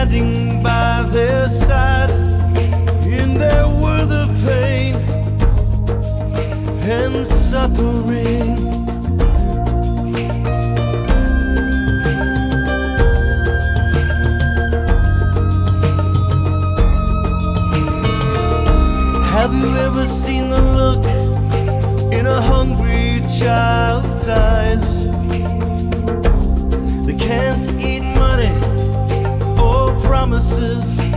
standing by their side in their world of pain and suffering. Have you ever seen the look in a hungry child's eyes? They can't eat promises.